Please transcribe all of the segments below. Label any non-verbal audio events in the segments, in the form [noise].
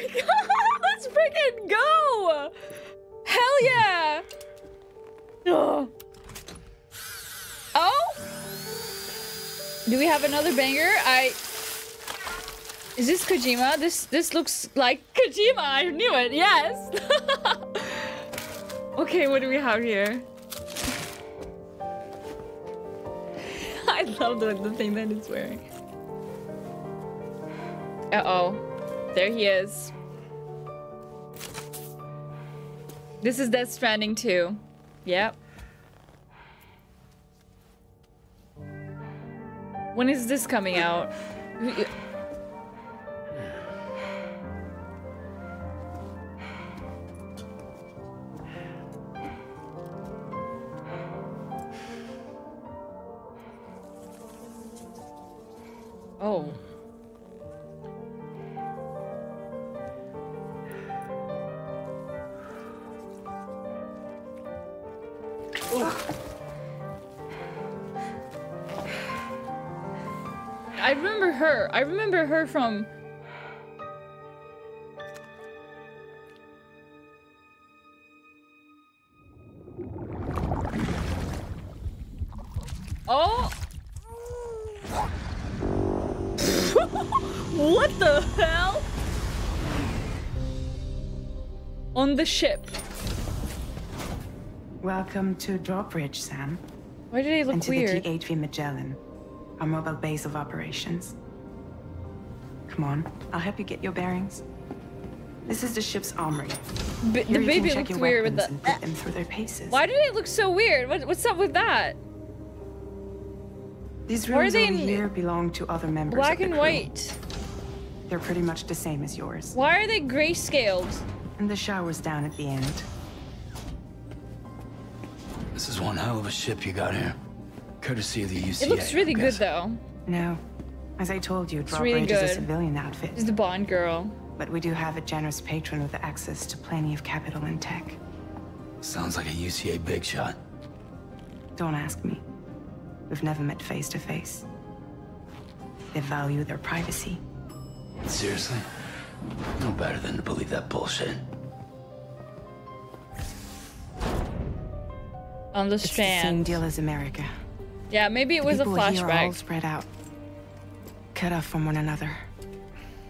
my [laughs] god! Let's freaking go! Hell yeah! Ugh. [gasps] Oh! Do we have another banger? I. Is this Kojima? This this looks like Kojima. I knew it. Yes. [laughs] okay, what do we have here? [laughs] I love the, the thing that it's wearing. Uh oh, there he is. This is Death Stranding 2. Yep. When is this coming out? I remember her. I remember her from. Oh! [laughs] what the hell? On the ship. Welcome to Drawbridge, Sam. Why did he look and to weird? the DHV Magellan, our mobile base of operations. Come on, I'll help you get your bearings. This is the ship's armory. B- Here the baby looks weird with the. and put them through their paces. Why do they look so weird? What, what's up with that? These rooms over in here belong to other members Black of the and white. They're pretty much the same as yours. Why are they grayscaled? And the shower's down at the end. This is one hell of a ship you got here. Courtesy of the UCA. It looks really good though. No. As I told you, It's Drawbridge really is a civilian outfit. She's the Bond girl. But we do have a generous patron with access to plenty of capital and tech. Sounds like a UCA big shot. Don't ask me. We've never met face to face. They value their privacy. Seriously? No better than to believe that bullshit. On the It's the same strand. deal as America. Yeah, maybe it was a People here are all spread out, cut off from one another.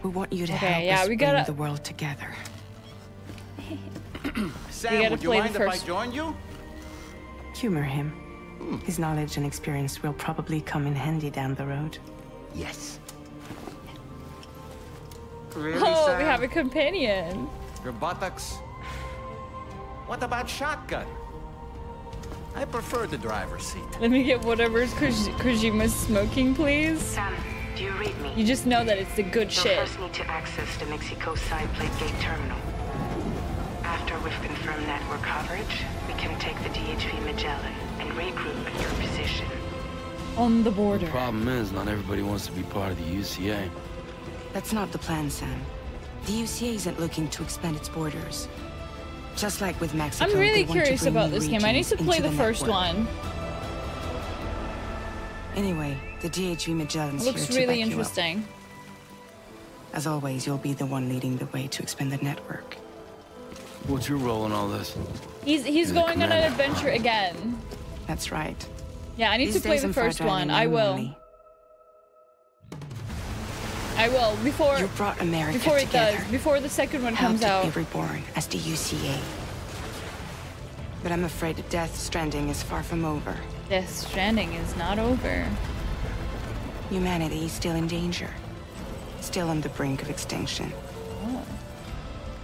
We want you to Okay, help yeah, us we bring gotta- the world together. [coughs] Sam, gotta would you mind if I first- join you? Humor him. Hmm. His knowledge and experience will probably come in handy down the road. Yes. [laughs] Really, Oh, Sam? we have a companion. Your buttocks? What about shotgun? I prefer the driver's seat. Let me get whatever's Koj- Kojima's smoking, please. Sam, do you read me? You just know that it's the good You'll shit. first need to access the Mexico side plate gate terminal. After we've confirmed network coverage, we can take the DHV Magellan and regroup at your position. On the border. Problem is, not everybody wants to be part of the UCA. That's not the plan, Sam. The UCA isn't looking to expand its borders. Just like with Mexico, I'm really they want to curious about this game. I need to play into the first one. Anyway, the DHV Magellan's It looks here to really back you up. interesting. As always, you'll be the one leading the way to expand the network. What's your role in all this? He's he's You're going on an adventure again. That's right. Yeah, I need These to play the first one. I will. money. I will before You brought America before it together. does. Before the second one Helped comes out. be reborn as the UCA. But I'm afraid Death Stranding is far from over. Death Stranding is not over. Humanity is still in danger. Still on the brink of extinction. Oh.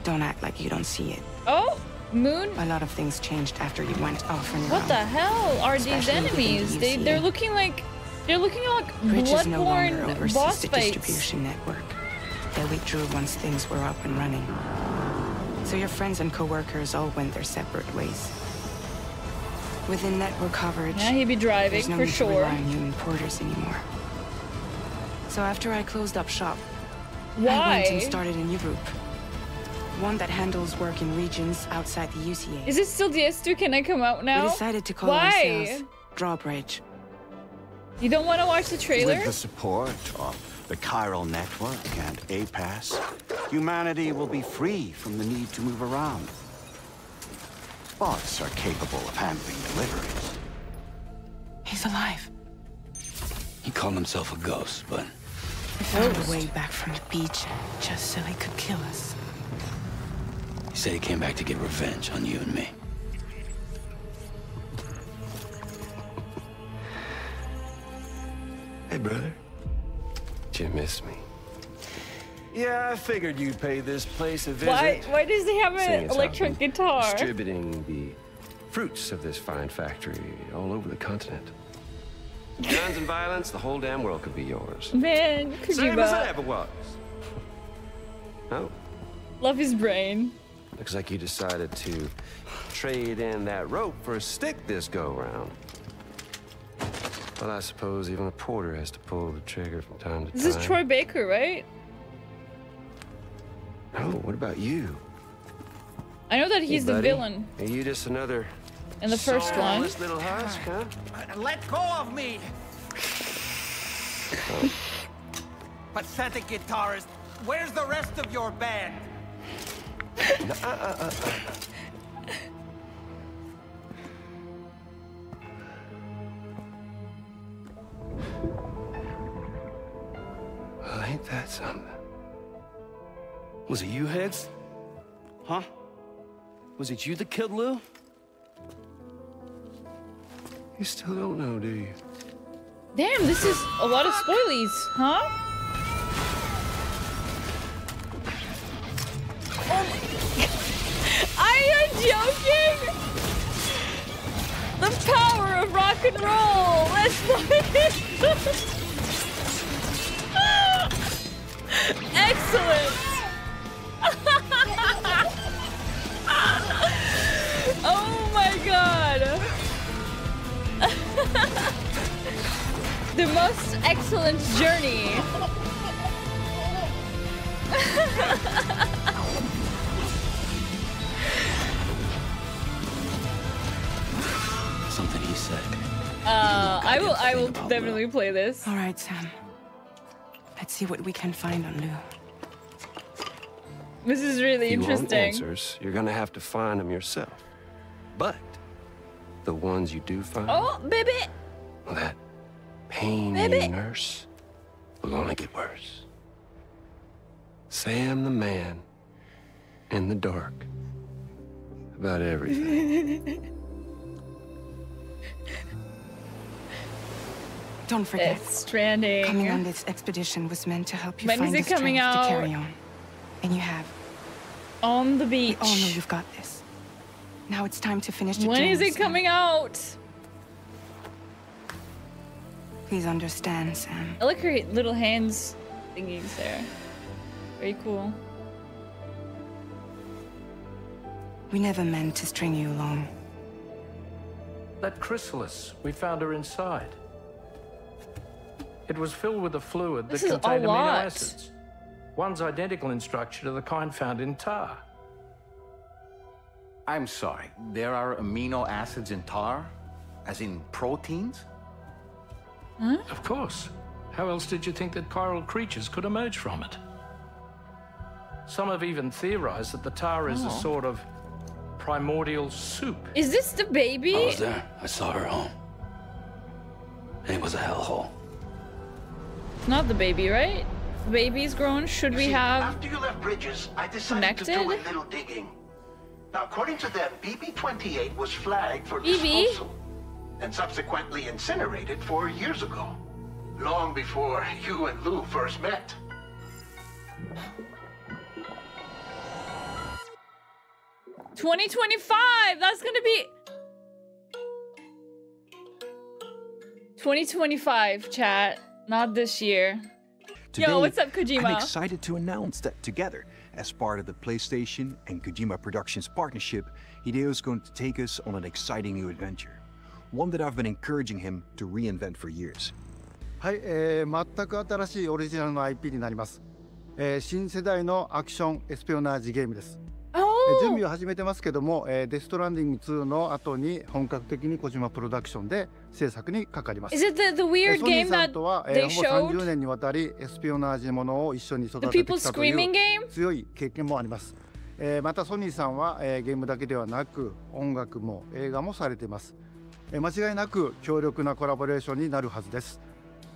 Don't act like you don't see it. Oh, Moon. A lot of things changed after you went off on your What own. the hell are these Especially within the enemies? they they're looking like they're looking like Bridge is no longer oversees the distribution network. They withdrew once things were up and running. So your friends and co-workers all went their separate ways. Within network coverage, Yeah, he'd be driving there's no for need sure. to rely on human porters anymore. So after I closed up shop, I went and started a new group. One that handles work in regions outside the UCA. Is it still DS2? Can I come out now? We decided to call Why? ourselves Drawbridge. You don't want to watch the trailer? With the support of the chiral network and APAS, humanity will be free from the need to move around. Bots are capable of handling deliveries. He's alive. He called himself a ghost, but We found a way back from the beach just so he could kill us. he said he came back to get revenge on you and me. Hey, brother. Did you miss me? Yeah, I figured you'd pay this place a visit. Why why does he have an electric guitar? Distributing the fruits of this fine factory all over the continent. Guns and violence, the whole damn world could be yours. Man, could Same as it Kojima. ever was. Oh, Love his brain. looks like you decided to trade in that rope for a stick this go round. Well, I suppose even a porter has to pull the trigger from time to This time. This is Troy Baker, right? Oh, what about you? I know that Hey, he's the villain Are you just another in the first one. soulless little husk, huh? Let go of me! [laughs] Pathetic guitarist. Where's the rest of your band? Well, uh, uh, uh, ain't that something? Was it you, Higgs? Huh? Was it you that killed Lou? You still don't know, do you? Damn, this is a lot of spoilies, huh? Oh Are you joking? The power of rock and roll. Let's [laughs] most excellent journey. Something he said. Uh, I will. I will Goddamn thing about definitely play this. All right, Sam. Let's see what we can find on Lou. This is really If you want interesting. answers, you're gonna have to find them yourself. But the ones you do find, Oh, baby. well, that pain Baby. nurse will only get worse. Sam the man in the dark about everything. [laughs] Don't forget, It's stranding. coming on this expedition was meant to help you When is find the it coming strength to carry on. And you have. on the beach. We beach. all know you've got this. Now it's time to finish the When journey, is it coming out? Please understand, Sam. I like her little hands thingies there. Very cool. We never meant to string you along. That chrysalis, we found her inside. It was filled with a fluid This that is a contained amino acids. One's identical in structure to the kind found in tar. I'm sorry. There are amino acids in tar? As in proteins? Of course. How else did you think that chiral creatures could emerge from it? Some have even theorized that the tar is a Oh. sort of primordial soup. Is this the baby? I was there. I saw her home. It was a hellhole. It's Not the baby, right? The baby's grown. Should we See, have? After you left Bridges, I decided to do a little digging. Now, according to them, BB-28 was flagged for BB? disposal and subsequently incinerated four years ago, long before you and Lou first met. Twenty twenty five. That's gonna be. 2025, chat. Not this year. Today, Yo, what's up, Kojima? I'm Kojima? excited to announce that together, as part of the PlayStation and Kojima Productions partnership, Hideo is going to take us on an exciting new adventure. One that I've been encouraging him to reinvent for years. はい、えー全く新しいオリジナルの IP になります、えー新世代のアクションエスペオナージゲームです Oh, え準備を始めてますけども、えーデストランディング2の後に本格的に小島プロダクションで制作にかかります。Is it the, the え weird ソニー game さ that んとは、え they ーほぼ showed? 30年にわたりエスピオナージものを一緒に育 The てて people きたという screaming game? 強い経験もあります。えーまたソニーさんは、えーゲームだけではなく音楽も映画もされています。えー間違いなく強力なコラボレーションになるはずです。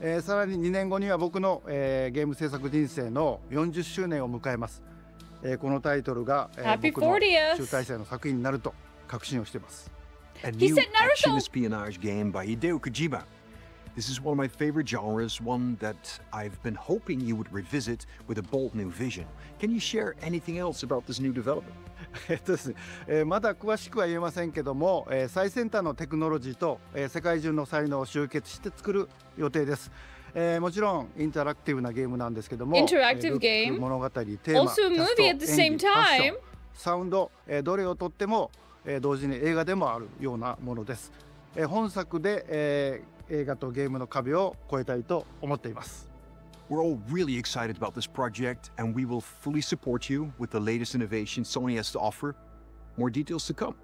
えーさらに2年後には僕の、えーゲーム制作人生の40周年を迎えます。えーこのタイトルが、えー僕の 40th 集大成の作品になると確信をしています。A new action espionage game by Hideo Kojima. This is one of my favorite genres, one that I've been hoping you would revisit with a bold new vision. Can you share anything else about this new development? えっとですね、えーまだ詳しくは言えませんけども、えー最先端のテクノロジーと、えー世界中の才能を集結して作る予定です。えーもちろんインタラクティブなゲームなんですけども、えールック game 物語、テーマ、Also キ a ャスト movie at the 演 same 技ファッション time. サウンド、えーどれをとっても、えー同時に映画でもあるようなものです。え本作で、えー、映画とゲームの壁を越えたいと思っています。We're all really excited about this project and we will fully support you with the latest innovation Sony has to offer. More details to come.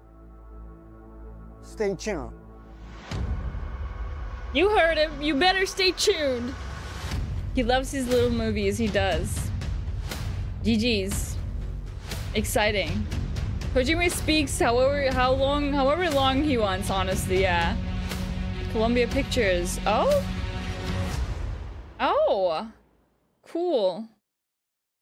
Stay tuned. You heard him. You better stay tuned. He loves his little movies. He does. GG's. Exciting. Kojima speaks however how long however long he wants, honestly, yeah. Columbia Pictures. Oh? Oh. Cool.